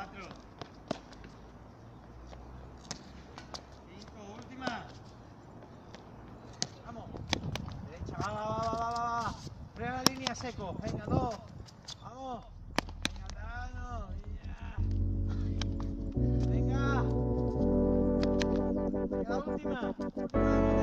Cuatro. Cinco, última. Vamos. Derecha, va, va, va, va, va, va. Prueba la línea seco. Venga, dos. Vamos. Venga, Venga. La última.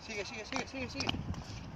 Sigue, sigue, sigue, sigue, sigue.